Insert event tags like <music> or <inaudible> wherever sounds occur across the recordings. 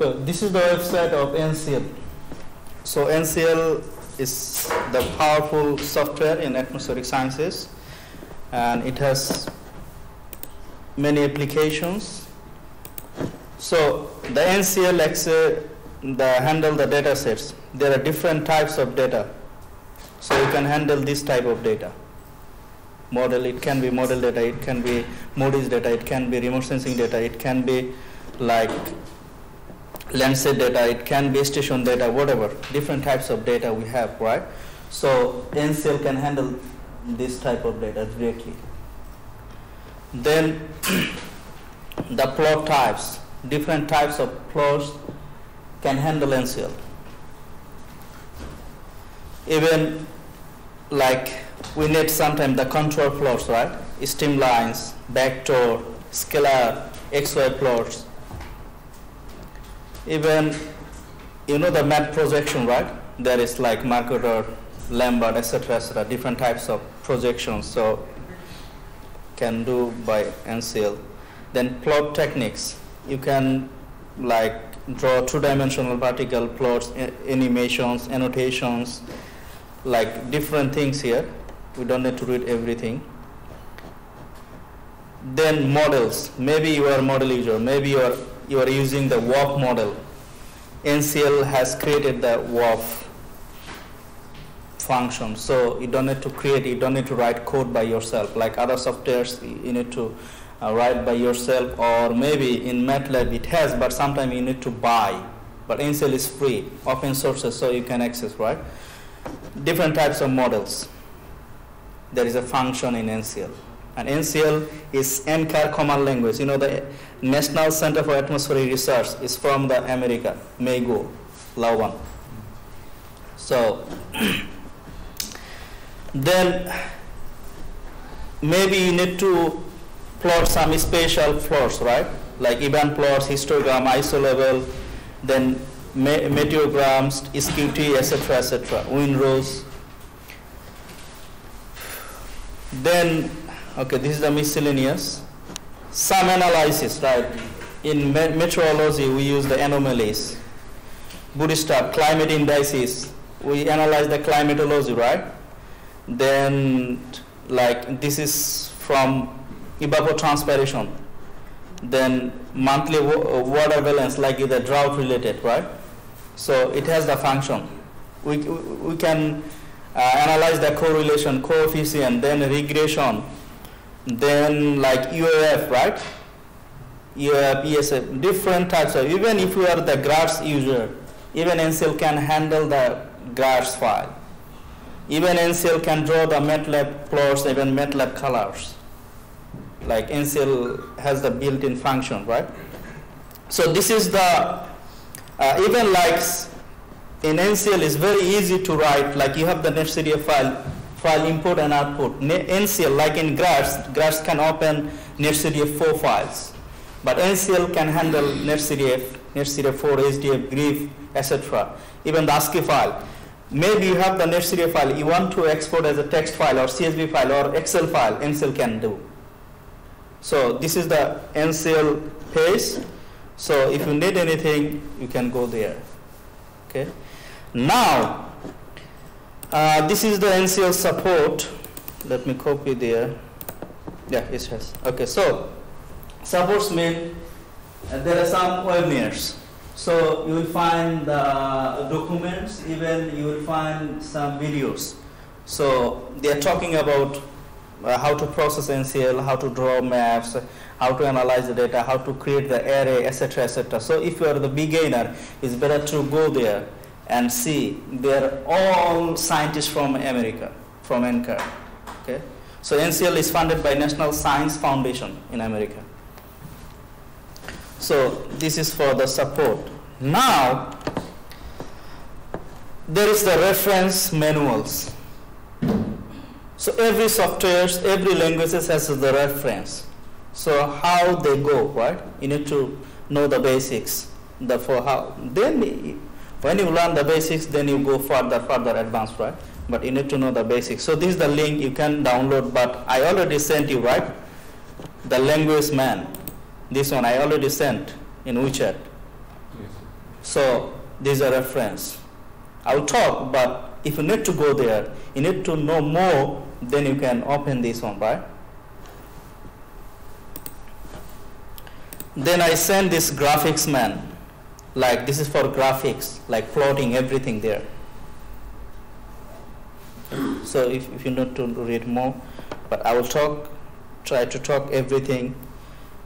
So this is the website of NCL. So NCL is the powerful software in atmospheric sciences and it has many applications. So the NCL Excel, uh, the handle the data sets. There are different types of data. So you can handle this type of data. Model, it can be model data, it can be MODIS data, it can be remote sensing data, it can be like Landsat data, it can be station data, whatever, different types of data we have, right? So NCL can handle this type of data directly. Then <clears throat> the plot types, different types of plots can handle NCL. Even like we need sometimes the contour plots, right? Streamlines, backdoor, scalar, XY plots. Even you know the map projection, right? There is like Mercator, Lambert, etc., etc., different types of projections. So can do by NCL. Then plot techniques. You can like draw two-dimensional particle plots, animations, annotations, like different things here. We don't need to read everything. Then models. Maybe you are model user. Maybe you are you are using the WRF model. NCL has created the WRF function. So you don't need to create, you don't need to write code by yourself. Like other softwares, you need to uh, write by yourself, or maybe in MATLAB it has, but sometimes you need to buy. But NCL is free, open sources, so you can access, right? Different types of models. There is a function in NCL. And NCL is NCAR command language. You know, the National Center for Atmospheric Research is from the America, MAGO, Lauban. So, <clears throat> then maybe you need to plot some spatial plots, right? Like event plots, histogram, ISO level, then meteograms, Skew-T, etc., etc., wind windrows. Then, okay, this is the miscellaneous. Some analysis, right? In meteorology, we use the anomalies. Bootstrap, climate indices, we analyze the climatology, right? Then, like, this is from evapotranspiration. Then, monthly water balance, like the drought related, right? So, it has the function. We, we can uh, analyze the correlation, coefficient, then regression, then like UAF, right? UAF, ESF, different types of, even if you are the GrADS user, even NCL can handle the GrADS file. Even NCL can draw the MATLAB plots, even MATLAB colors. Like NCL has the built-in function, right? So this is the, uh, even like in NCL is very easy to write, like you have the netcdf file, file import and output. NCL, like in GrADS, GrADS can open netcdf4 files. But NCL can handle netcdf, netcdf4, HDF, GRIB, etc. Even the ASCII file. Maybe you have the netcdf file, you want to export as a text file or CSV file or Excel file, NCL can do. So this is the NCL page. So if you need anything, you can go there. Okay. Now, uh, this is the NCL support. Let me copy there. Yeah, it has. Okay, so supports mean uh, there are some webinars. So you will find the documents, even you will find some videos. So they are talking about uh, how to process NCL, how to draw maps, how to analyze the data, how to create the array, etc., etc. So if you are the beginner, it's better to go there and see. They're all scientists from America, from NCAR. Okay, so NCL is funded by National Science Foundation in America. So this is for the support. Now, there is the reference manuals. So every software, every language has the reference. So how they go, right? You need to know the basics. The for how then when you learn the basics, then you go further, further advanced, right? But you need to know the basics. So this is the link you can download. But I already sent you, right? The language man. This one I already sent in WeChat. Yes. So this is a reference. I will talk, but if you need to go there, you need to know more, then you can open this one, right? Then I send this graphics man, like this is for graphics, like plotting everything there. So if, if you need to read more, but I will talk, try to talk everything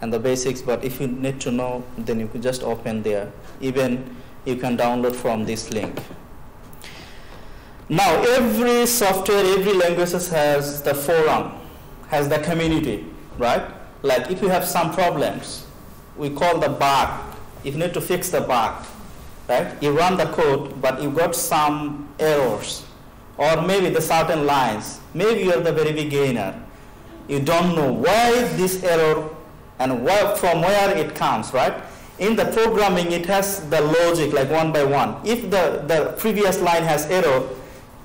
and the basics, but if you need to know, then you can just open there. Even you can download from this link. Now every software, every language has the forum, has the community, right? Like if you have some problems, we call the bug. If you need to fix the bug, right? You run the code, but you got some errors, or maybe the certain lines. Maybe you are the very beginner. You don't know why this error and where, from where it comes, right? In the programming, it has the logic like one by one. If the, the previous line has error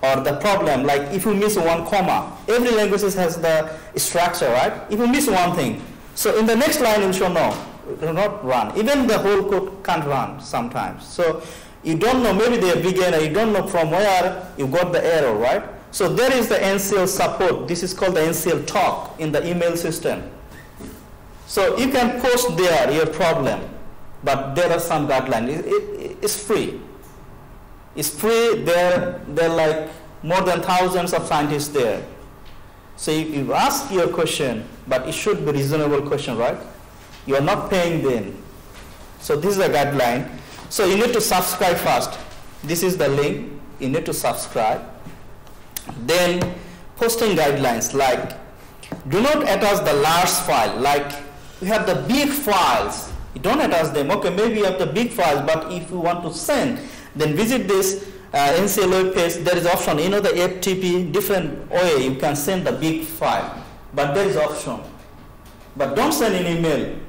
or the problem, like if you miss one comma, every language has the structure, right? If you miss one thing, so in the next line you should know, not run. Even the whole code can't run sometimes. So you don't know, maybe they're beginner, you don't know from where you got the error, right? So there is the NCL support. This is called the NCL talk in the email system. So you can post there your problem, but there are some guidelines. It, it, it's free. It's free. There, there are like more than thousands of scientists there. So you, you ask your question, but it should be reasonable question, right? You are not paying them. So this is a guideline. So you need to subscribe first. This is the link. You need to subscribe. Then posting guidelines like do not attach the large file like you have the big files you don't attach them okay maybe you have the big files but if you want to send then visit this uh, page there is option you know the FTP different way you can send the big file but there is option but don't send an email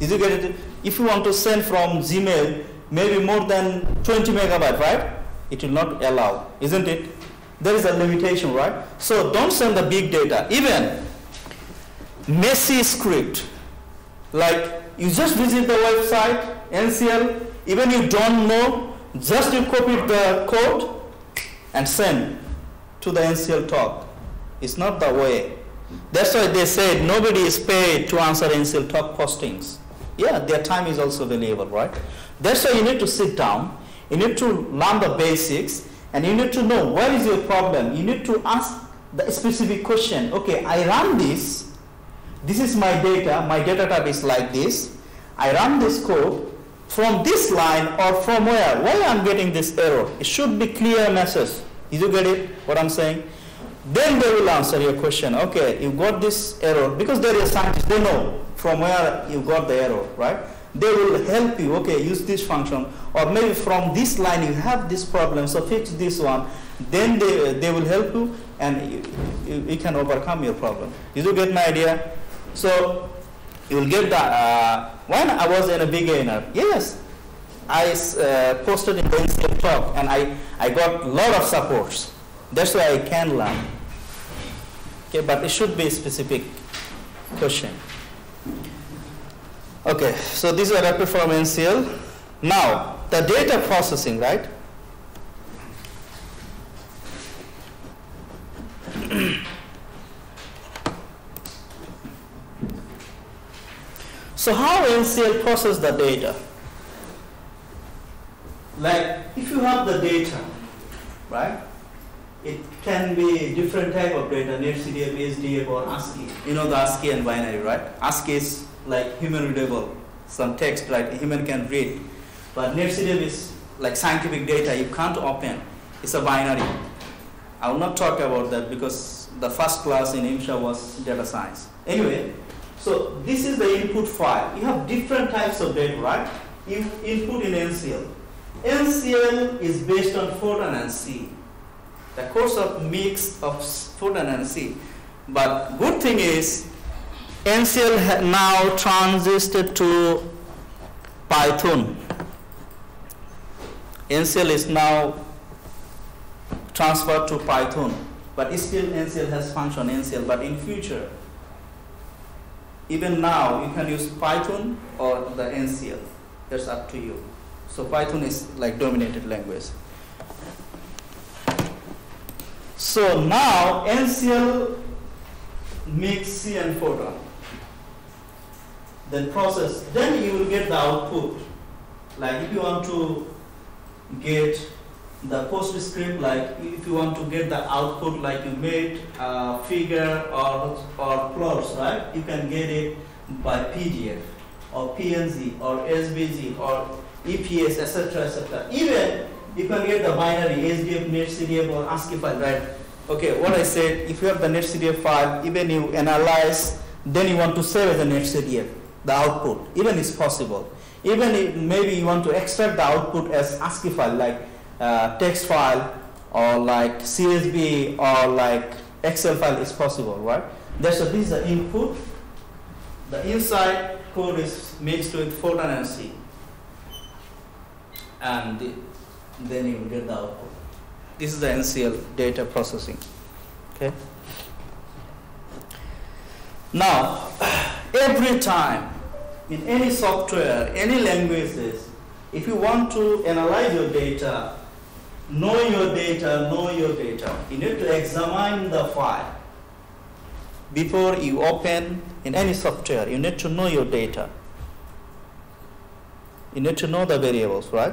you get it if you want to send from Gmail maybe more than 20 megabyte right it will not allow isn't it there is a limitation, right? So don't send the big data. Even messy script, like you just visit the website, NCL, even you don't know, just you copy the code and send to the NCL talk. It's not the way. That's why they said nobody is paid to answer NCL talk postings. Yeah, their time is also valuable, right? That's why you need to sit down, you need to learn the basics, and you need to know what is your problem. You need to ask the specific question. Okay, I run this. This is my data. My data type is like this. I run this code from this line or from where? Why I'm getting this error? It should be clear message. Did you get it? What I'm saying? Then they will answer your question. Okay, you got this error because they there is scientists. They know from where you got the error, right? they will help you, okay, use this function, or maybe from this line you have this problem, so fix this one, then they, they will help you and you, you, you can overcome your problem. Did you get my idea? So you will get that. Uh, when I was in a beginner, yes, I uh, posted in the NCL talk and I, I got a lot of supports. That's why I can learn. Okay, but it should be a specific question. Okay, so these are rapid from NCL. Now, the data processing, right? <clears throat> so how NCL process the data? Like if you have the data, right? It can be different type of data, NetCDF, SDF or ASCII. You know the ASCII and binary, right? ASCII is like human readable, some text, right, human can read. But NetCDF is like scientific data, you can't open. It's a binary. I will not talk about that because the first class in IMSA was data science. Anyway, so this is the input file. You have different types of data, right? You input in NCL. NCL is based on Fortran and C. The course of mix of Fortran and C. But good thing is NCL now transited to Python. NCL is now transferred to Python, but still NCL has function NCL, but in future, even now you can use Python or the NCL, that's up to you. So Python is like dominated language. So now NCL makes C and Fortran. Then process, then you will get the output. Like if you want to get the PostScript, like if you want to get the output like you made a figure or, or plots, right? You can get it by PDF or PNG or SVG or EPS, etc., etc. Even you can get the binary HDF, NetCDF, or ASCII file, right? Okay, what I said, if you have the NetCDF file, even you analyze, then you want to save as a NetCDF, the output, even is possible. Even if maybe you want to extract the output as ASCII file, like uh, text file, or like CSV, or like Excel file is possible, right? That's a, this is the input. The inside code is mixed with Fortran and C. And the, then you will get the output. This is the NCL data processing. Okay. Now, <sighs> every time in any software, any languages, if you want to analyze your data, know your data, know your data, you need to examine the file. Before you open in any software, you need to know your data. You need to know the variables, right?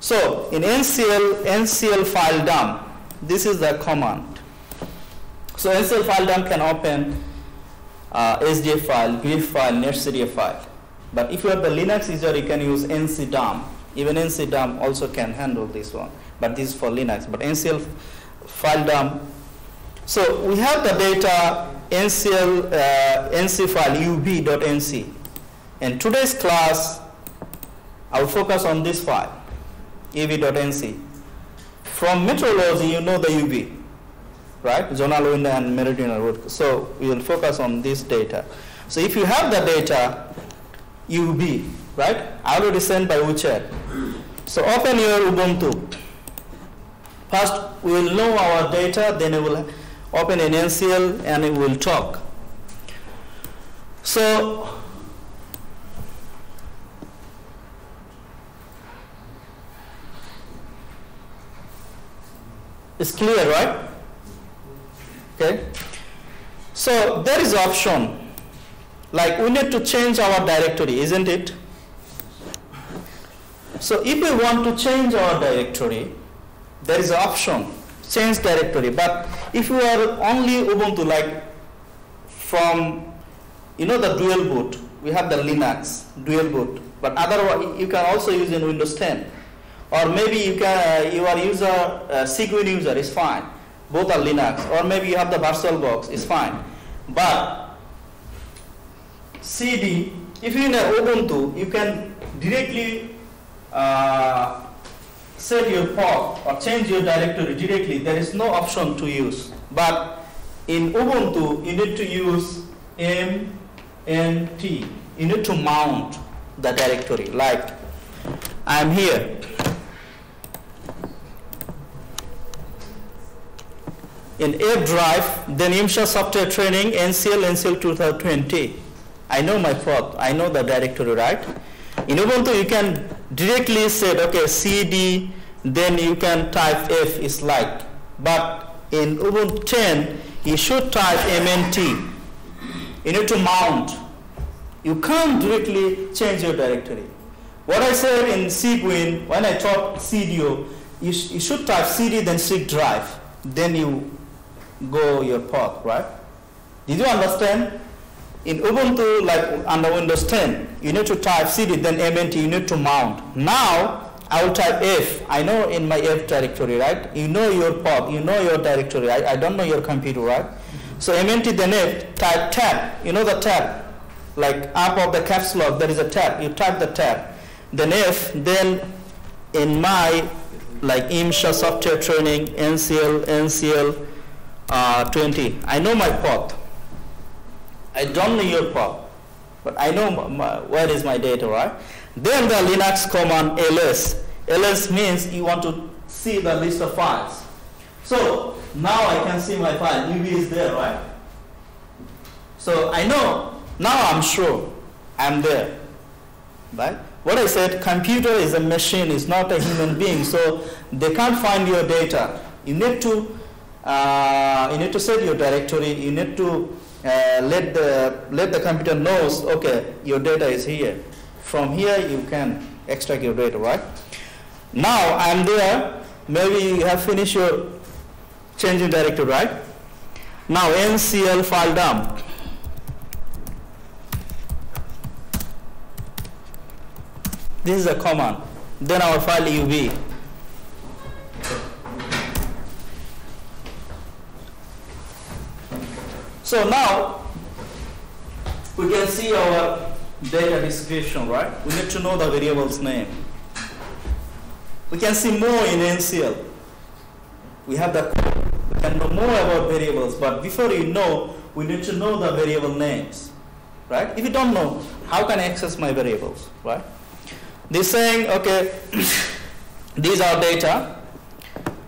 So in NCL, NCL file dump, this is the command. So NCL file dump can open uh, SDF file, GRIB file, NetCDF file. But if you have the Linux user, you can use NCDump. Even NCDump also can handle this one. But this is for Linux. But NCL file dump. So we have the data NCL uh, NC file uv.nc. In today's class, I will focus on this file uv.nc. From metrology, you know the UV, right? Zonal window and meridional root. So we will focus on this data. So if you have the data, UV, right? I already sent by WeChat. So open your Ubuntu. First, we will know our data, then we will open an NCL and we will talk. So It's clear, right? Okay. So there is option. Like we need to change our directory, isn't it? So if we want to change our directory, there is an option, change directory. But if you are only Ubuntu, like from, you know the dual boot, we have the Linux dual boot, but otherwise you can also use in Windows 10 or maybe you can uh, you are user uh, Cygwin user is fine. Both are linux. Or maybe you have the virtualbox is fine. But cd if you in ubuntu you can directly uh, set your path or change your directory directly. There is no option to use. But in ubuntu you need to use mnt you need to mount the directory. Like i'm here. In App Drive, then IMSA software training, NCL, NCL 2020. I know my path, I know the directory, right? In Ubuntu, you can directly say, okay, CD, then you can type F is like. But in Ubuntu 10, you should type MNT. You need to mount. You can't directly change your directory. What I said in Cygwin, when I taught CDO, you, sh you should type CD, then C drive. Then you go your path, right? Did you understand? In Ubuntu, like under Windows 10, you need to type cd, then mnt, you need to mount. Now, I will type f. I know in my f directory, right? You know your path, you know your directory. I, I don't know your computer, right? So mnt, then f, type tab. You know the tab, like up of the caps lock, there is a tab. You type the tab. Then f, then in my like IMSA software training, NCL, NCL, uh, 20. I know my path. I don't know your path, but I know my, where is my data, right? Then the Linux command ls. ls means you want to see the list of files. So now I can see my file. UV is there, right? So I know, now I'm sure I'm there. right? What I said, computer is a machine, it's not a human <laughs> being, so they can't find your data. You need to, uh, you need to set your directory, you need to uh, let, the, let the computer knows, okay, your data is here. From here you can extract your data, right? Now I'm there, maybe you have finished your changing directory, right? Now ncl file dump. This is a command. Then our file UV. So now we can see our data description, right? We need to know the variable's name. We can see more in NCL. We have the we can know more about variables, but before you know, we need to know the variable names, right? If you don't know, how can I access my variables, right? They're saying, okay, <coughs> these are data.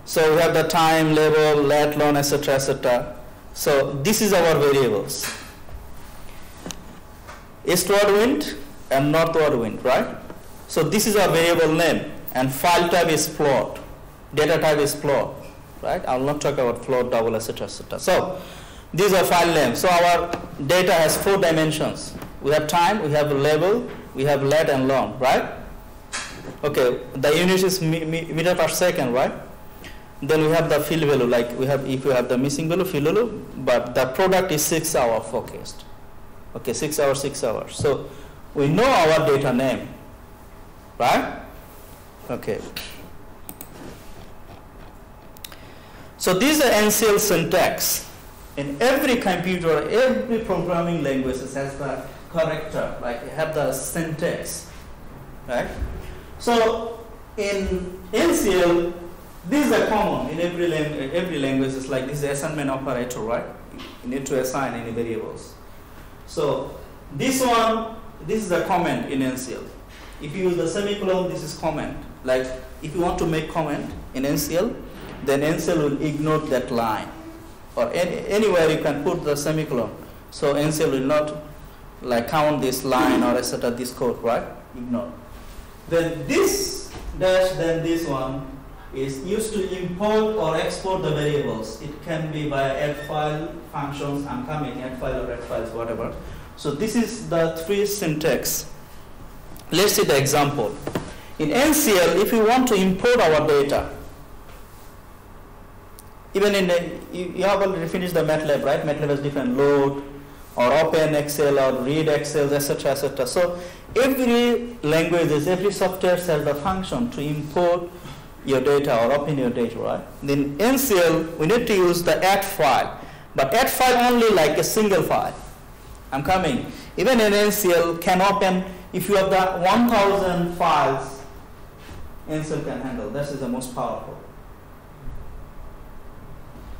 So we have the time, label, lat, lon, etc., etc. So this is our variables. Eastward wind and northward wind, right? So this is our variable name and file type is float, data type is float, right? I will not talk about float, double, etc., etc. So these are file names. So our data has four dimensions. We have time, we have label, we have lat and long, right? Okay, the unit is meter per second, right? Then we have the fill value, like we have, if you have the missing value, field value, but the product is six hour forecast. Okay, six hours, six hours. So we know our data name, right? Okay. So this is the NCL syntax. In every computer, every programming language has the character, like you have the syntax, right? So in NCL, these are common in every, lang every language. It's like this is assignment operator, right? You need to assign any variables. So this one, this is a comment in NCL. If you use the semicolon, this is comment. Like if you want to make comment in NCL, then NCL will ignore that line. Or any, anywhere you can put the semicolon. So NCL will not like count this line or etc. this code, right? Ignore. Then this dash, then this one is used to import or export the variables. It can be by add file functions, I'm coming, add file or add files, whatever. So this is the three syntax. Let's see the example. In NCL, if we want to import our data, even in you have already finished the MATLAB, right? MATLAB has different load or open Excel or read Excel, etc., etc. So every language, every software has the function to import your data or open your data, right? Then NCL, we need to use the add file, but add file only like a single file. I'm coming. Even an NCL can open, if you have the 1000 files, NCL can handle. This is the most powerful.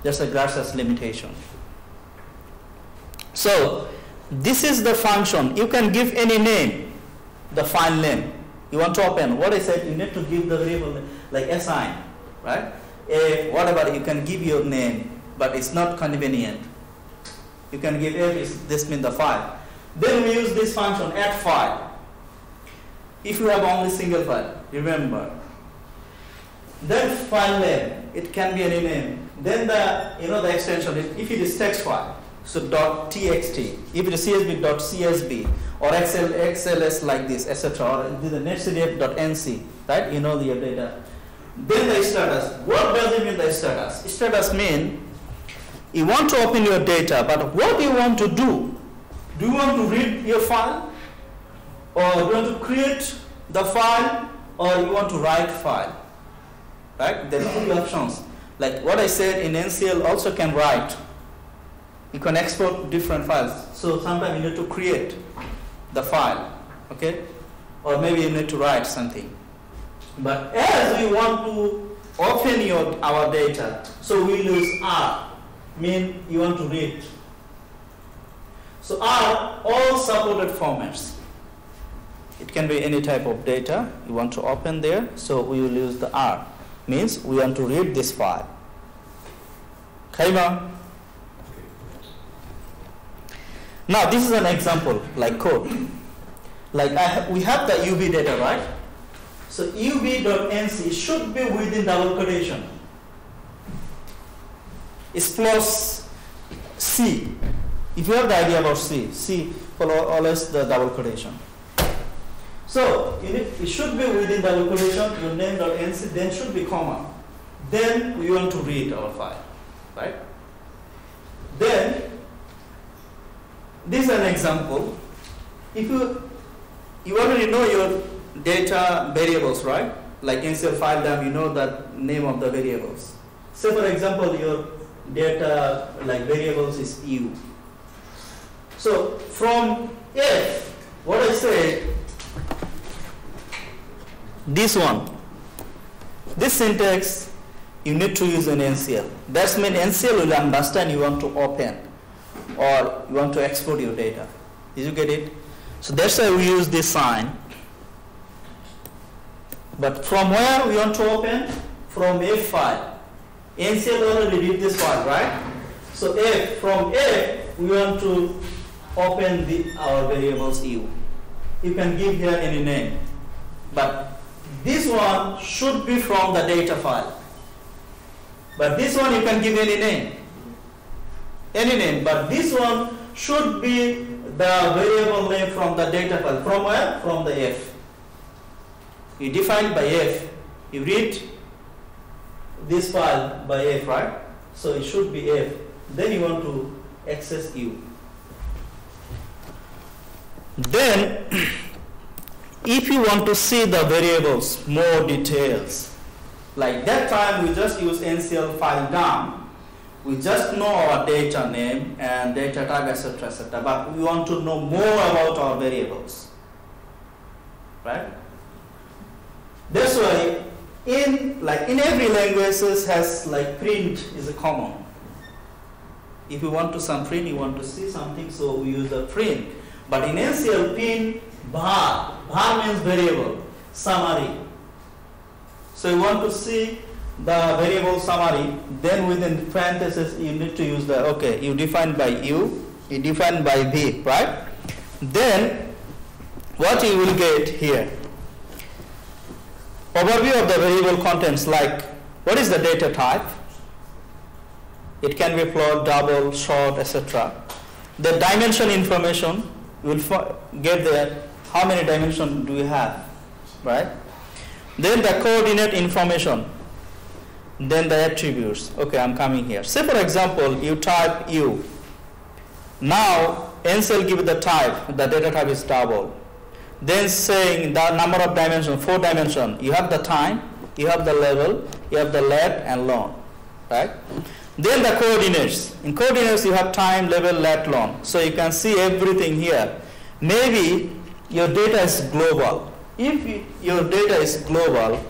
That's a Garcia's limitation. So, this is the function. You can give any name, the file name. You want to open. What I said, you need to give the variable like assign, right? A whatever, you can give your name, but it's not convenient. You can give a, this means the file. Then we use this function, add file. If you have only single file, remember. Then file name, it can be any name. Then the, you know, the extension, if it is text file, so dot txt, if it is csv dot csv, or XL, XLS like this, etc., or the netcdf.nc, right? You know the data. Then the status. What does it mean the status? Status mean you want to open your data, but what do you want to do? Do you want to read your file? Or do you want to create the file? Or you want to write file? Right? There are three options. Like what I said in NCL also can write. You can export different files. So sometimes you need to create the file. Okay? Or maybe you need to write something. But as we want to open your, our data, so we use R, mean you want to read. So R, all supported formats. It can be any type of data you want to open there, so we will use the R. Means we want to read this file. Kaima. Now this is an example like code. like ha we have the UV data, right? So UV.NC should be within double quotation. It's plus C. If you have the idea about C, C follow always the double quotation. So it should be within double quotation, your name.nc, then should be comma. Then we want to read our file, right? Then, this is an example. If you, you already know your data variables, right? Like NCL file name, you know the name of the variables. Say for example, your data like variables is u. So from f, what I say, this one, this syntax you need to use an NCL. That's mean NCL will understand you want to open or you want to export your data. Did you get it? So that's why we use this sign. But from where we want to open? From F file. NCL already read this file, right? So F, from F, we want to open the, our variables U. You can give here any name. But this one should be from the data file. But this one you can give any name. Any name. But this one should be the variable name from the data file. From where? From the F. You define by F. You read this file by F, right? So it should be F. Then you want to access U. Then, <clears throat> if you want to see the variables, more details, like that time we just use NCL file dump. We just know our data name and data type, etc., etc. But we want to know more about our variables, right? That's why in like in every language has like print is a common. If you want to some print, you want to see something, so we use the print. But in NCL, print var means variable, summary. So you want to see the variable summary, then within parentheses you need to use the, okay, you define by u, you define by v, right? Then what you will get here, overview of the variable contents like what is the data type, it can be float, double, short, etc. The dimension information, will get there how many dimension do we have, right? Then the coordinate information. Then the attributes. Okay, I'm coming here. Say for example, you type U. Now NCL give the type, the data type is double. Then saying the number of dimensions, four dimension. You have the time, you have the level, you have the let and long, right? Then the coordinates. In coordinates you have time, level, let, long. So you can see everything here. Maybe your data is global if your data is global,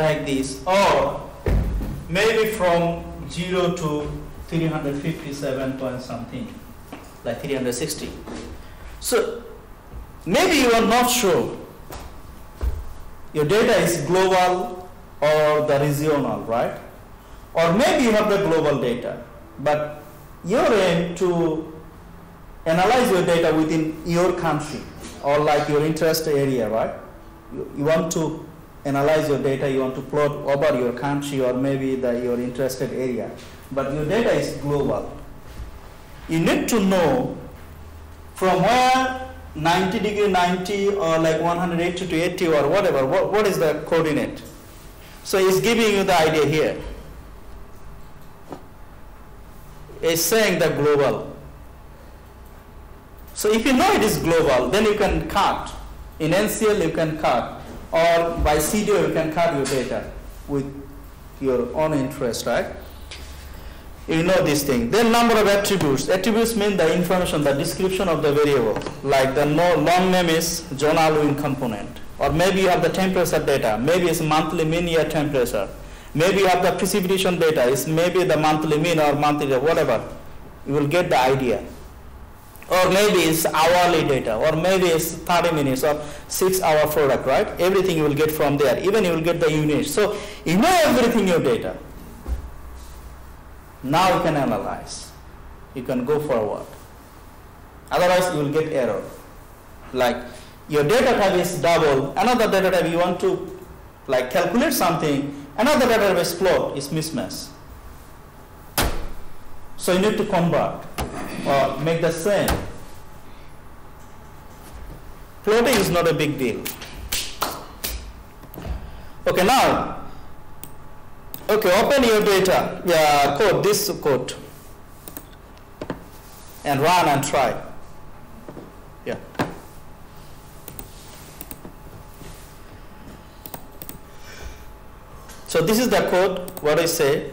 like this or maybe from 0 to 357 point something, like 360. So maybe you are not sure your data is global or the regional, right? Or maybe you have the global data, but you're aim to analyze your data within your country or like your interest area, right? You, you want to analyze your data, you want to plot over your country or maybe the, your interested area but your data is global. You need to know from where 90 degree 90 or like 180 to 80 or whatever, what, what is the coordinate? So it's giving you the idea here. It's saying the global. So if you know it is global, then you can cut. In NCL you can cut or by CDO you can cut your data with your own interest, right? you know this thing. Then number of attributes. Attributes mean the information, the description of the variable. Like the no, long name is John component. Or maybe you have the temperature data. Maybe it's monthly mean year temperature. Maybe you have the precipitation data, it's maybe the monthly mean or monthly whatever. You will get the idea. Or maybe it's hourly data, or maybe it's 30 minutes or 6 hour product, right? Everything you will get from there. Even you will get the units. So you know everything your data. Now you can analyze. You can go forward. Otherwise you will get error. Like your data type is double, another data type you want to like calculate something, another data type is plot is mismatch. So you need to convert or make the same. Plotting is not a big deal. Okay, now, okay, open your data, yeah, code, this code, and run and try. Yeah. So this is the code, what I say,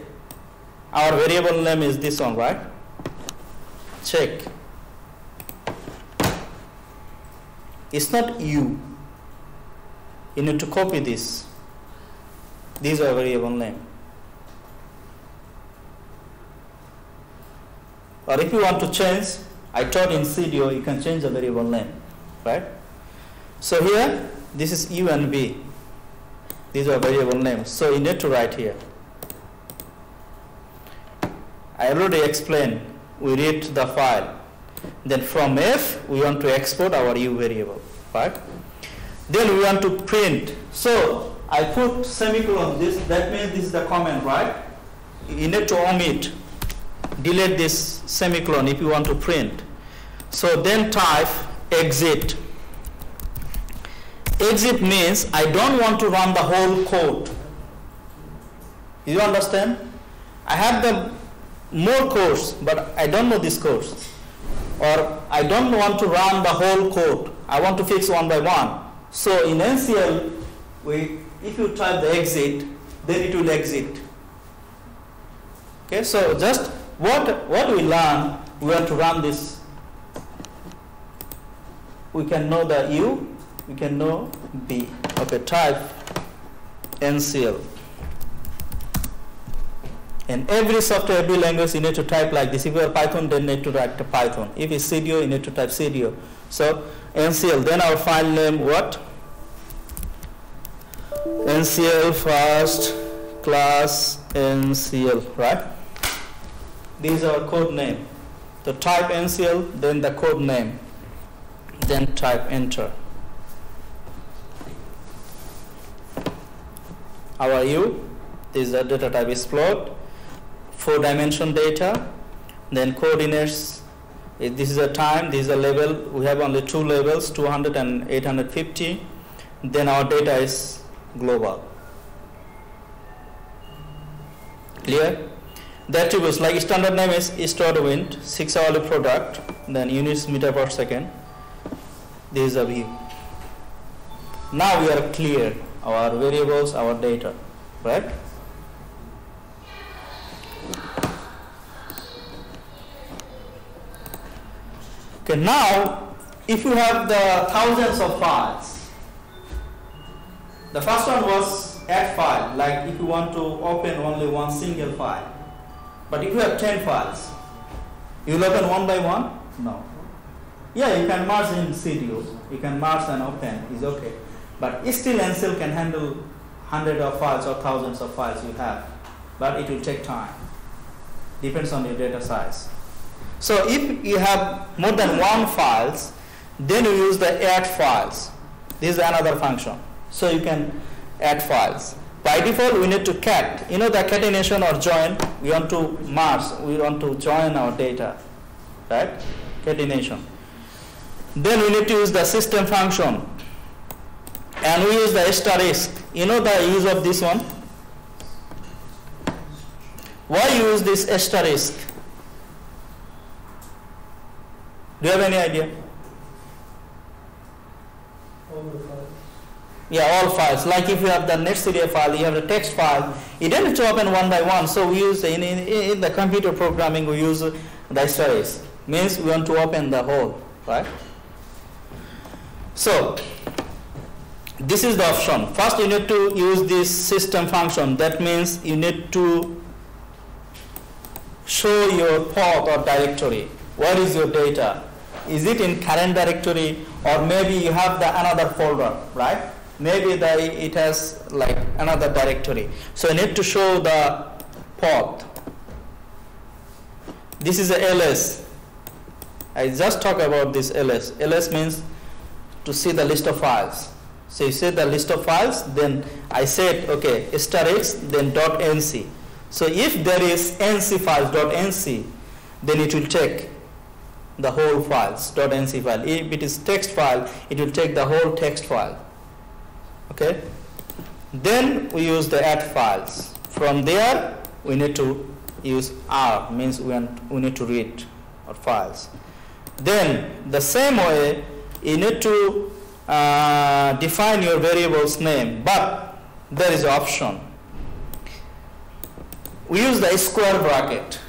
our variable name is this one, right? Check. It's not you. You need to copy this. These are variable name. Or if you want to change, I taught in CDO, you can change the variable name, right? So here, this is U and B. These are variable names. So you need to write here. I already explained, we read the file. Then from F, we want to export our U variable, right? Then we want to print. So I put semicolon, this, that means this is the comment, right? You need to omit, delete this semicolon if you want to print. So then type exit. Exit means I don't want to run the whole code. You understand? I have the more course, but I don't know this course. Or I don't want to run the whole code. I want to fix one by one. So in NCL, we, if you type the exit, then it will exit. Okay, so just what, what we learn, we have to run this. We can know the U, we can know B. Okay, type NCL. In every software, every language, you need to type like this. If you are Python, then you need to write Python. If it's CDO, you need to type CDO. So NCL, then our file name what? NCL first class NCL, right? These are code name. So type NCL, then the code name, then type enter. How are you? This is the data type is float four dimension data, then coordinates, eh, this is a time, this is a level, we have only two levels, 200 and 850, then our data is global. Clear? The attributes like standard name is stored wind, 6 hourly product, then units meter per second. This is a view. Now we are clear our variables, our data, right? Okay, now if you have the thousands of files, the first one was add file, like if you want to open only one single file. But if you have 10 files, you will open one by one? No. Yeah, you can merge in CDO, you can merge and open, is okay. But still NCL can handle hundred of files or thousands of files you have, but it will take time. Depends on your data size. So if you have more than one files, then you use the add files. This is another function. So you can add files. By default, we need to cat. You know the catenation or join, we want to merge, we want to join our data, right? Catenation. Then we need to use the system function. And we use the asterisk. You know the use of this one? Why use this asterisk? Do you have any idea? All files. yeah, all files. Like if you have the netcdf file, you have the text file. You don't have to open one by one. So we use in, in, in the computer programming we use the asterisk. Means we want to open the whole, right? So this is the option. First, you need to use this system function. That means you need to show your path or directory. Where is your data? Is it in current directory or maybe you have the another folder, right? Maybe the, it has like another directory. So you need to show the path. This is a ls. I just talk about this ls. ls means to see the list of files. So you say the list of files, then I said, okay, star x, then dot nc. So if there is nc files dot nc, then it will take the whole files nc file. If it is text file, it will take the whole text file. Okay. Then we use the add files. From there, we need to use R means we, we need to read our files. Then the same way, you need to uh, define your variable's name, but there is option. We use the square bracket.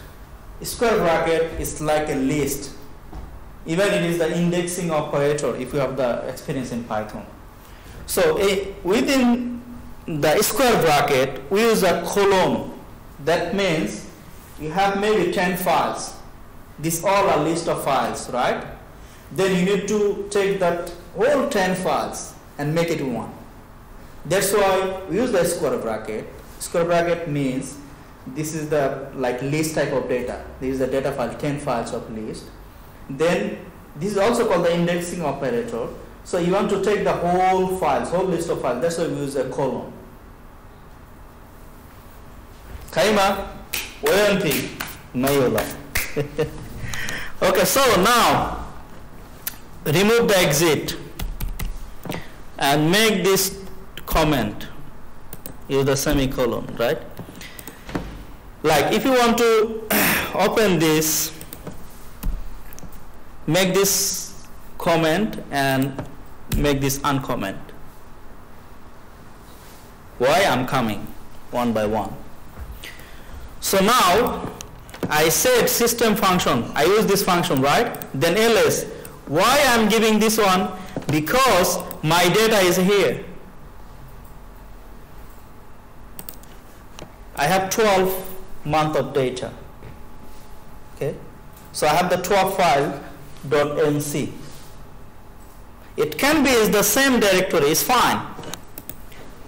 Square bracket is like a list. Even it is the indexing operator if you have the experience in Python. So a, within the square bracket, we use a colon. That means you have maybe 10 files. These all are list of files, right? Then you need to take that whole 10 files and make it one. That's why we use the square bracket. Square bracket means this is the like list type of data. This is the data file, 10 files of list. Then this is also called the indexing operator. So you want to take the whole files, whole list of files. That's why we use a colon. Kaima, wayanti, mayola. <laughs> okay, so now remove the exit and make this comment use the semicolon right like if you want to <coughs> open this make this comment and make this uncomment. Why I'm coming? One by one. So now I said system function. I use this function right? Then ls. Why I'm giving this one? Because my data is here. I have 12 month of data. Okay, so I have the 12 file dot nc. It can be is the same directory, it's fine.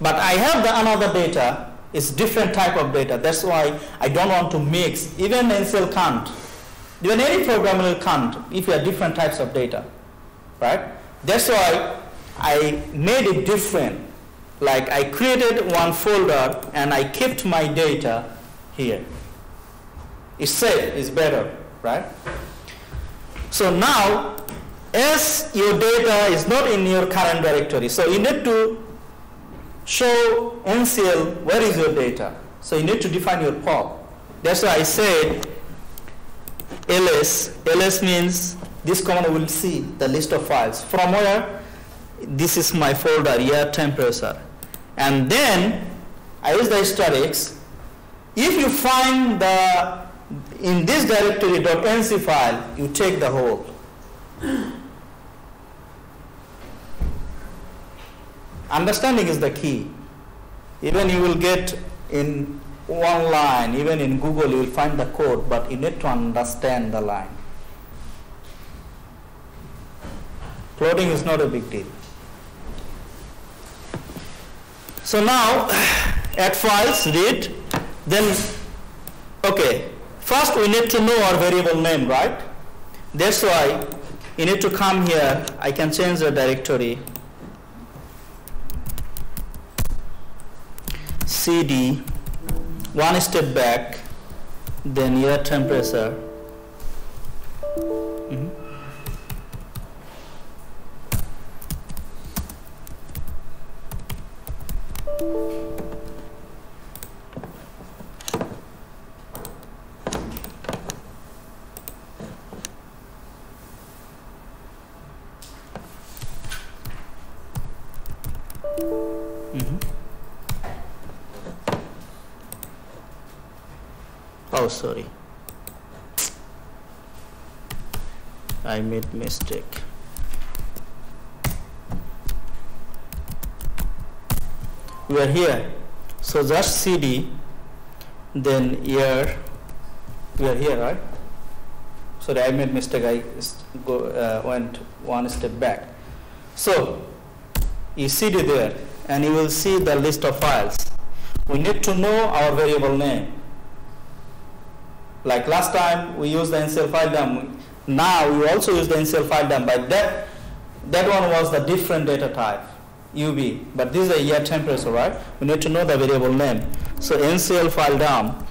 But I have the another data, it's different type of data. That's why I don't want to mix. Even NCL can't. Even any programmer can't if you have different types of data, right? That's why I made it different. Like I created one folder and I kept my data here. It's safe, it's better, right? So now, as your data is not in your current directory, so you need to show NCL where is your data. So you need to define your path. That's why I said ls, ls means this command will see the list of files. From where? This is my folder, air temperature. And then I use the x. If you find the, in this directory .nc file, you take the whole. Understanding is the key. Even you will get in one line, even in Google you will find the code, but you need to understand the line. Plotting is not a big deal. So now, addfiles, read, then, okay, first we need to know our variable name, right? That's why you need to come here, I can change the directory, cd one step back, then your temperature. Mm -hmm. Mm -hmm. oh sorry I made mistake we are here. So just CD, then here, we are here, right? Sorry, I made mistake. I go, uh, went one step back. So you CD there, and you will see the list of files. We need to know our variable name. Like last time, we used the NCL file dump. Now we also use the NCL file dump, but that that one was the different data type. UV, but this is a air temperature, right? We need to know the variable name. So NCL file dump.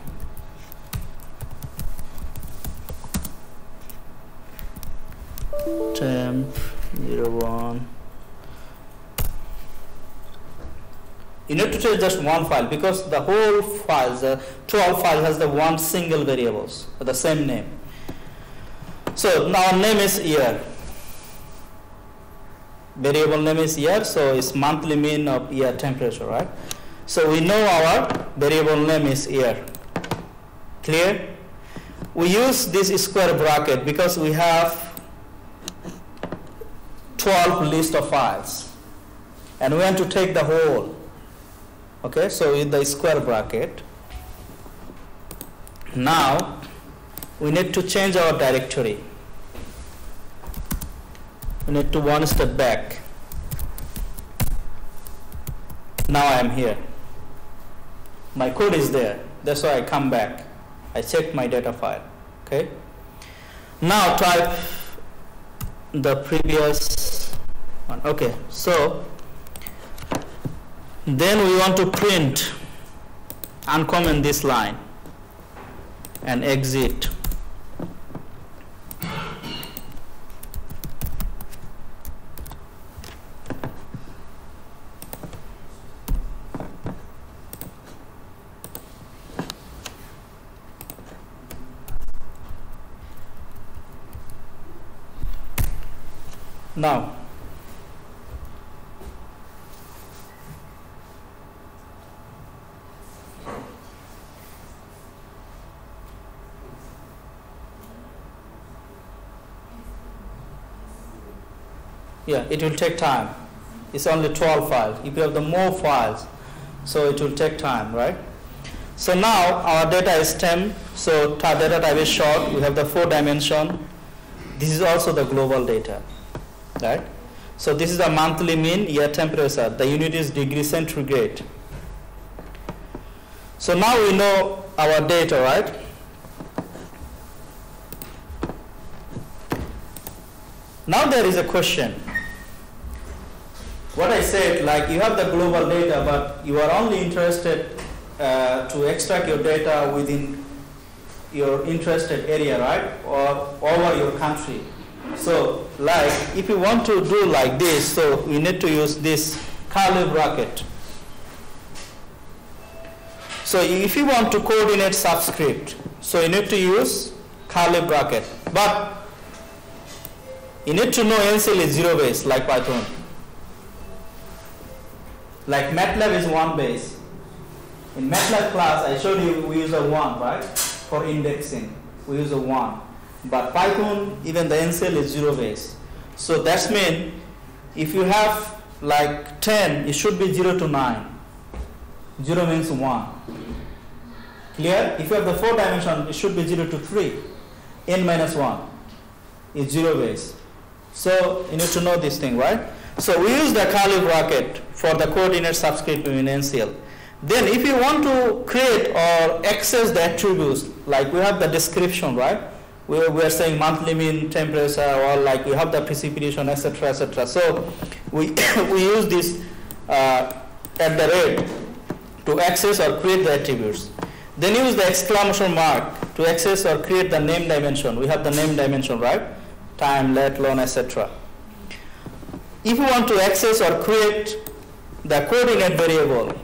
Temp 01. You need to change just one file because the whole file, the 12 file has the one single variables, the same name. So now name is air variable name is air, so it's monthly mean of air temperature, right? So we know our variable name is air. Clear? We use this square bracket because we have 12 list of files and we want to take the whole. Okay, so with the square bracket. Now we need to change our directory we need to one step back. Now I am here. My code is there. That's why I come back. I check my data file. Okay. Now type the previous one. Okay. So then we want to print uncomment this line and exit Now, yeah, it will take time. It's only 12 files. If you have the more files, so it will take time, right? So now our data is temp, so data type is short. We have the four dimension. This is also the global data right? So this is the monthly mean air temperature. The unit is degree centigrade. So now we know our data, right? Now there is a question. What I said, like you have the global data, but you are only interested uh, to extract your data within your interested area, right? Or over your country. So like if you want to do like this, so we need to use this curly bracket. So if you want to coordinate subscript, so you need to use curly bracket. But you need to know NCL is zero base like Python. Like MATLAB is one base. In MATLAB class, I showed you we use a one, right? For indexing, we use a one. But Python, even the NCL is zero base. So that's mean if you have like 10, it should be 0 to 9. 0 means 1. Clear? If you have the 4 dimension, it should be 0 to 3. n minus 1 is 0 base. So you need to know this thing, right? So we use the curly bracket for the coordinate subscript NCL. Then if you want to create or access the attributes, like we have the description, right? we, we are saying monthly mean temperature or like we have the precipitation, etc., etc. So we, <coughs> we use this uh, at the rate to access or create the attributes. Then use the exclamation mark to access or create the name dimension. We have the name dimension, right? Time, let, long, etc. If you want to access or create the coordinate variable,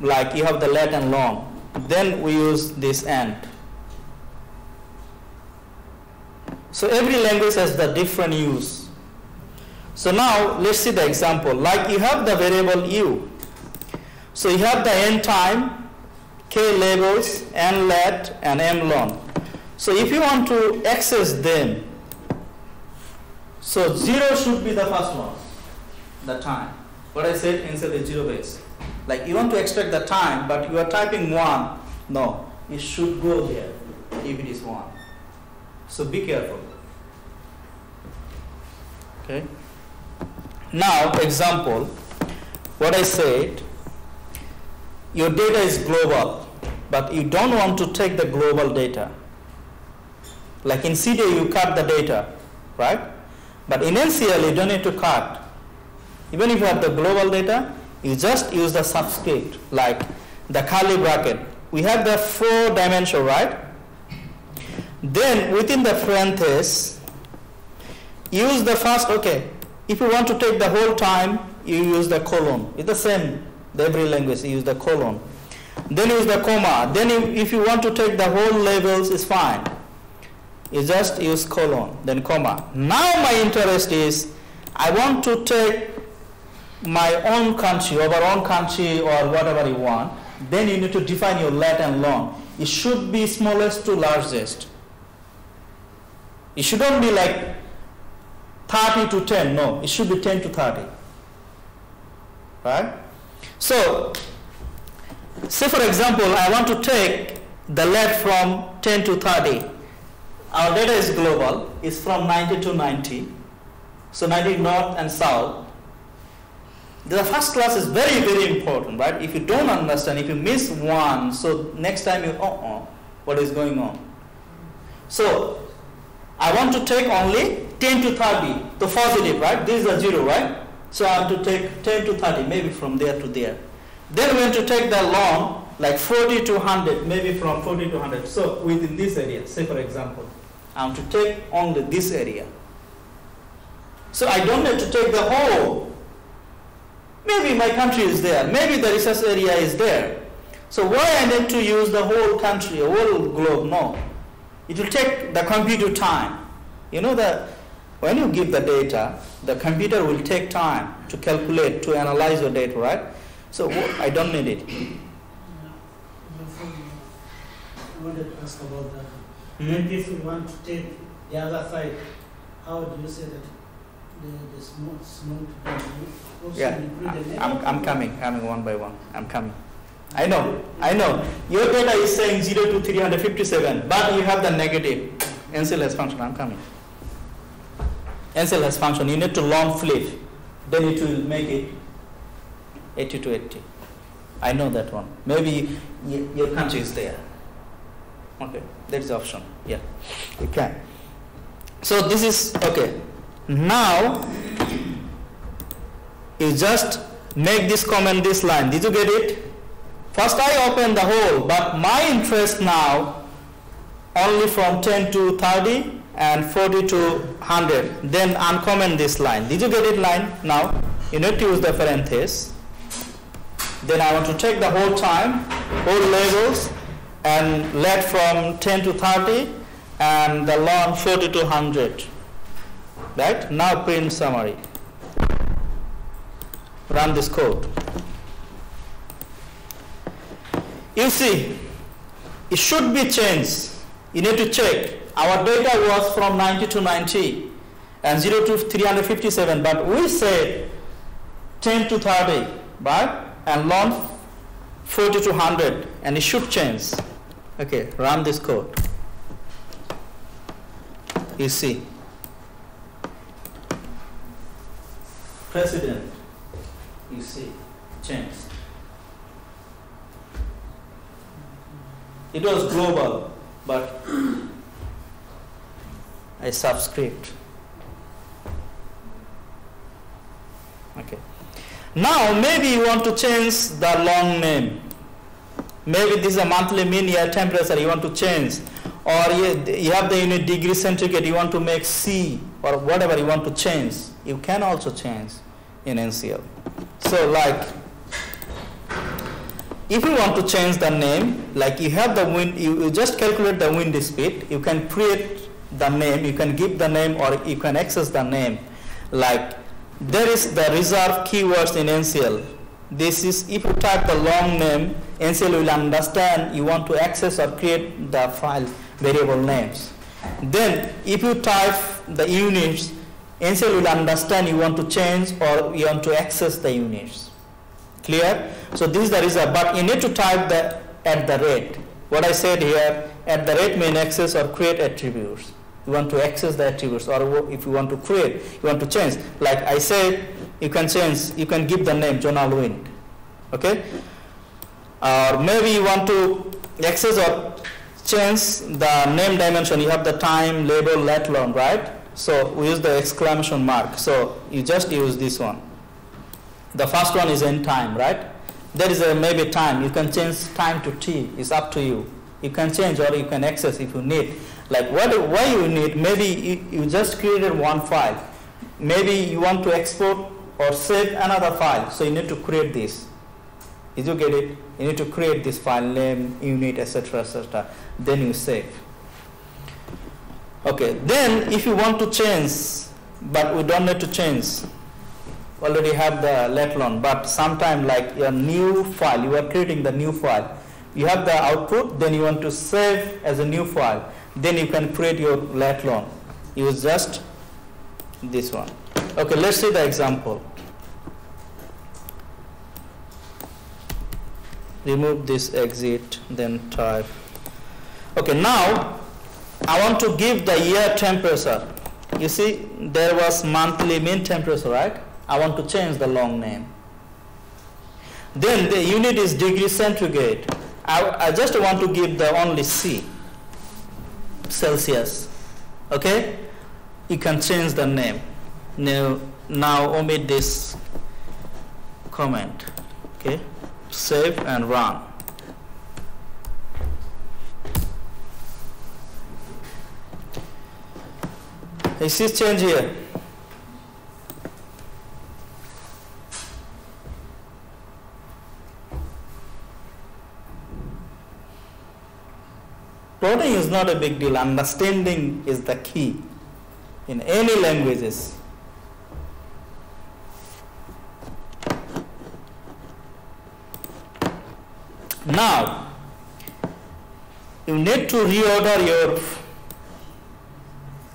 like you have the let and long, then we use this and. So every language has the different use. So now let's see the example. Like you have the variable u. So you have the n time, k labels, n let, and m long. So if you want to access them, so 0 should be the first one, the time. What I said, insert is 0 base. Like you want to extract the time, but you are typing 1. No, it should go here if it is 1. So be careful. Okay. Now, example, what I said, your data is global, but you don't want to take the global data. Like in CDA, you cut the data, right? But in NCL, you don't need to cut. Even if you have the global data, you just use the subscript, like the curly bracket. We have the four dimension, right? Then within the parenthesis, use the first, okay, if you want to take the whole time, you use the colon. It's the same, every language, you use the colon. Then use the comma. Then if you want to take the whole labels, it's fine. You just use colon, then comma. Now my interest is, I want to take my own country, over own country or whatever you want. Then you need to define your lat and long. It should be smallest to largest. It shouldn't be like 30 to 10. No, it should be 10 to 30. Right? So, say for example, I want to take the lat from 10 to 30. Our data is global. It's from 90 to 90. So 90 north and south. The first class is very, very important, right? If you don't understand, if you miss one, so next time you, uh-uh, what is going on? So I want to take only 10 to 30, the positive, right? This is a zero, right? So I have to take 10 to 30, maybe from there to there. Then we want to take the long, like 40 to 100, maybe from 40 to 100. So within this area, say for example, I want to take only this area. So I don't need to take the whole. Maybe my country is there. Maybe the research area is there. So why I need to use the whole country, whole globe? No. It will take the computer time. You know that when you give the data, the computer will take time to calculate, to analyze your data, right? So I don't need it. I wanted to ask about that. Mm-hmm. And if you want to take the other side, how do you say that the, the small, small yeah, I'm, I'm coming, coming one by one. I'm coming. I know, I know. Your data is saying 0 to 357, but you have the negative. NCL has function, I'm coming. NCL has function, you need to lonFlip, then it will make it 80 to 80. I know that one. Maybe your country is there. Okay, that's the option. Yeah, you can. So this is, okay. Now, you just make this comment, this line. Did you get it? First I open the whole, but my interest now only from 10 to 30 and 40 to 100. Then uncomment this line. Did you get it line now? You need to use the parenthesis. Then I want to take the whole time, whole labels, and let from 10 to 30 and the long 40 to 100. Right? Now print summary. Run this code. You see, it should be changed. You need to check. Our data was from 90 to 90 and 0 to 357, but we said 10 to 30, right? And long 40 to 100, and it should change. Okay, run this code. You see. President, you see, changed. It was global, but a subscript. Okay. Now maybe you want to change the long name. Maybe this is a monthly mean air temperature you want to change. Or you, you have the unit degree centigrade, you want to make C or whatever you want to change. You can also change in NCL. So like if you want to change the name, like you have the wind, you, you just calculate the wind speed, you can create the name, you can give the name or you can access the name. Like there is the reserve keywords in NCL. This is, if you type the long name, NCL will understand you want to access or create the file variable names. Then if you type the units, NCL will understand you want to change or you want to access the units. Clear? So this is the result, but you need to type the at the rate. What I said here, at the rate mean access or create attributes. You want to access the attributes, or if you want to create, you want to change. Like I said, you can change, you can give the name Zonal Wind. Okay? Or maybe you want to access or change the name dimension. You have the time, label, let alone, right? So we use the exclamation mark. So you just use this one. The first one is end time, right? There is a maybe time. You can change time to t. It's up to you. You can change or you can access if you need. Like what, why you need, maybe you, you just created one file. Maybe you want to export or save another file. So you need to create this. Did you get it? You need to create this file name, unit, etc., etc. Then you save. Okay. Then if you want to change, but we don't need to change. Already have the let alone, but sometime like your new file, you are creating the new file. You have the output, then you want to save as a new file. Then you can create your let alone. Use just this one. Okay, let's see the example. remove this exit then type okay now I want to give the air temperature. You see there was monthly mean temperature right? I want to change the long name. Then the unit is degree centigrade. I, I just want to give the only C Celsius. Okay? You can change the name. Now now omit this comment. Okay? Save and run. You see change here. Coding is not a big deal. Understanding is the key in any languages. Now, you need to reorder your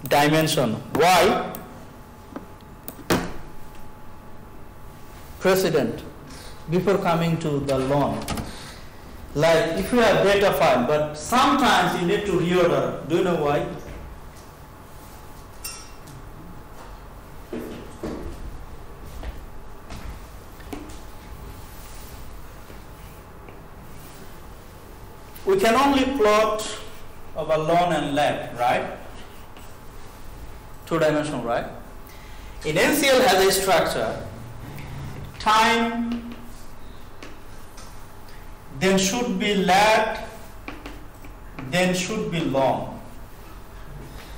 dimension. Why? Precedent before coming to the loan. Like if you have data file, but sometimes you need to reorder. Do you know why? we can only plot our loan and let, right? Two dimensional, right? In NCL has a structure. Time then should be let, then should be long.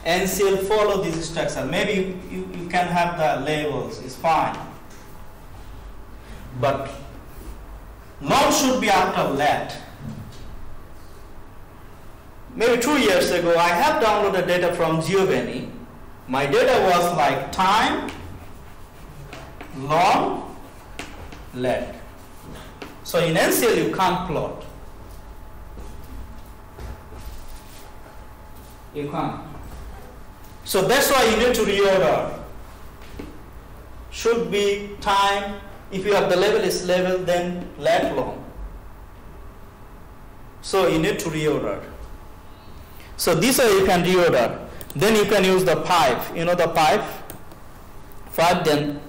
NCL follow this structure. Maybe you, you, you can have the labels, it's fine. But long should be after let maybe two years ago, I have downloaded data from Giovanni. My data was like time, long, let. So in NCL, you can't plot. You can't. So that's why you need to reorder. Should be time. If you have the level is level, then let long. So you need to reorder. So this way you can reorder. Then you can use the pipe. You know the pipe? Pipe then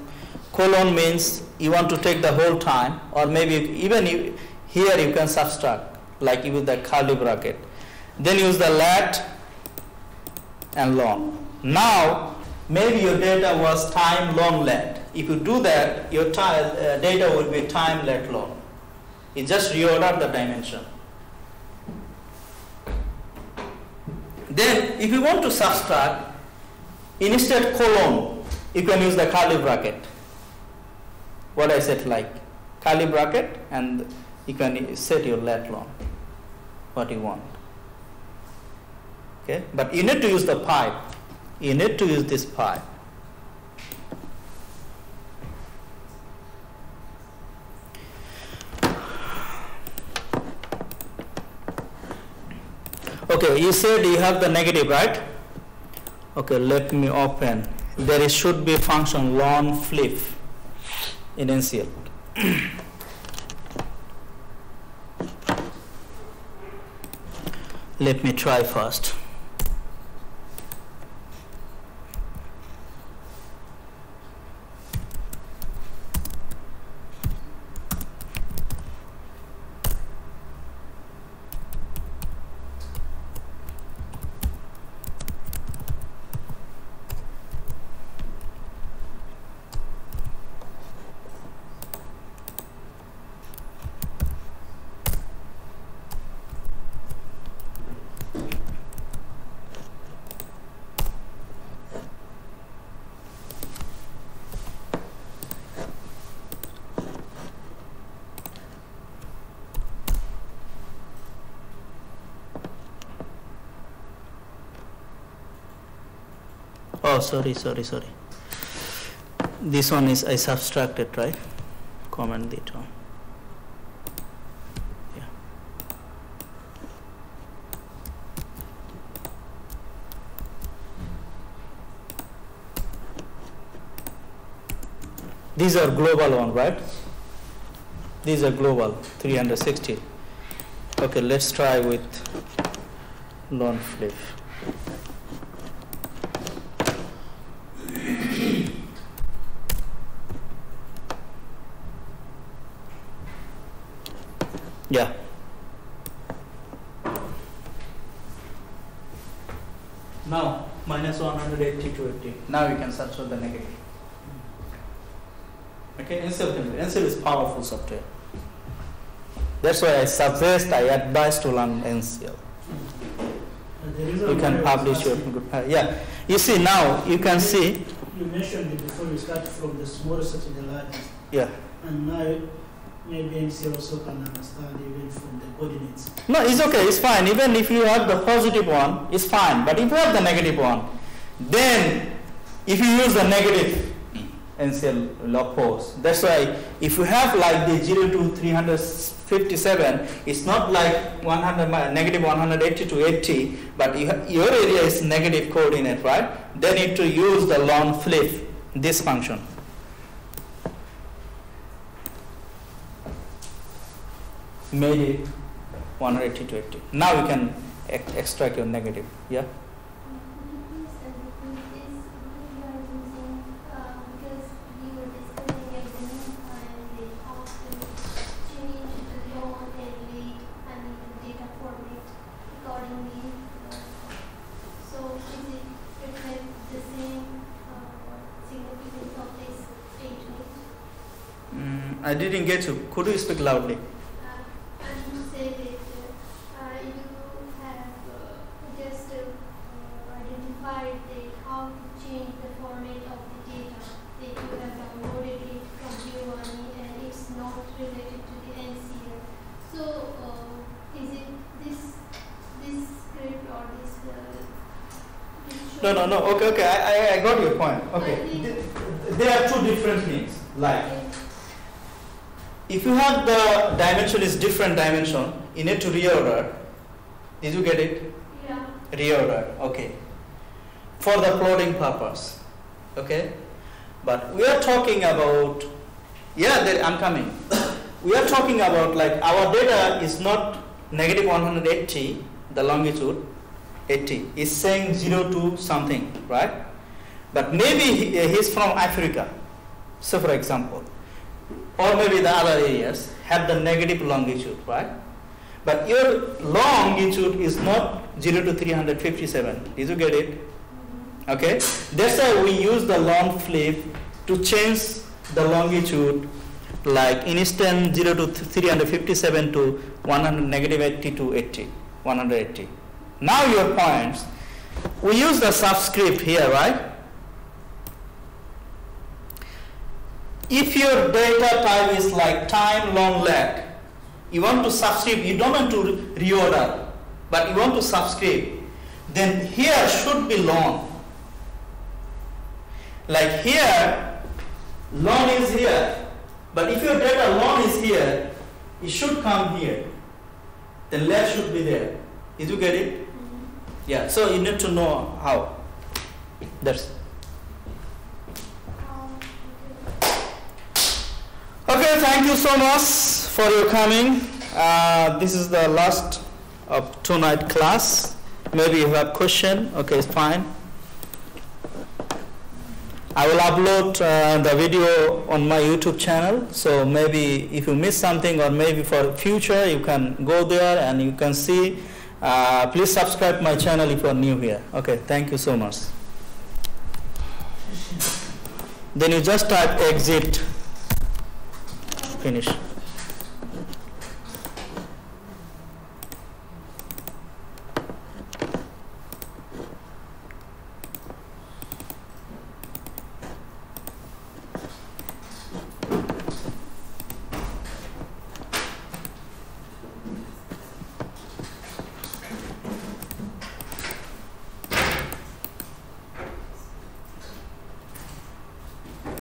colon means you want to take the whole time or maybe even you, here you can subtract like with the curly bracket. Then use the let and long. Now maybe your data was time long let. If you do that, your time, uh, data will be time let long. You just reorder the dimension. Then if you want to subtract, instead colon, you can use the curly bracket. What I said like curly bracket and you can set your let long, what you want. Okay, but you need to use the pipe. You need to use this pipe. okay you said you have the negative right? Okay let me open. There is, should be function lonFlip in NCL let me try first. Oh sorry sorry sorry. This one is I subtracted right? Comment it one yeah. These are global one right? These are global 360 okay let's try with lone Yeah. Now, minus 180 to 80. Now you can search for the negative. Okay, NCL, can- NCL is powerful software. That's why I suggest, I advise to learn NCL. And the reason You can was publish your, uh, yeah. You see now, you can see, You mentioned it before you start from the smallest to the largest, yeah. and now maybe MC also can understand No, it's okay, it's fine. Even if you have the positive one, it's fine. But if you have the negative one, then if you use the negative NCL log pose, that's why if you have like the 0 to 357, it's not like 100 negative 180 to 80, but you your area is negative coordinate, right? Then you need to use the lonFlip, this function. Made it 180 to 80. Now you can ex- extract your negative. Yeah. Mm, I didn't get you. Could you speak loudly? And you say that uh, you have uh, just uh, identified that how to change the format of the data that you have downloaded it from Giovanni and it's not related to the NCR. So uh, is it this this script or this? Uh, this No, no, no. Okay, okay. I, I, I got your point. Okay. I think- Th- There are two different things. Like, if you have the dimension is different dimension, you need to reorder. Did you get it? Yeah. Reorder. Okay. For the plotting purpose. Okay. But we are talking about. Yeah, there, I'm coming. we are talking about like our data is not negative 180, the longitude 80. is saying 0 to something, right? But maybe he, uh, he's from Africa. So, for example, or maybe the other areas have the negative longitude, right? But your longitude is not 0 to 357. Did you get it? Okay? That's why we use the lonFlip to change the longitude like in instant 0 to 357 to 100 negative 80 to 80, 180. Now your points, we use the subscript here, right? If your data type is like time long lag, you want to subscript, you don't want to reorder, but you want to subscript, then here should be long. Like here, long is here, but if your data long is here, it should come here. Then left should be there. Did you get it? Yeah, so you need to know how. That's Okay, thank you so much for your coming. Uh, this is the last of tonight class. Maybe you have a question. Okay, it's fine. I will upload uh, the video on my YouTube channel. So maybe if you miss something or maybe for future, you can go there and you can see. Uh, please subscribe my channel if you are new here. Okay, thank you so much. Then you just type exit. Finish.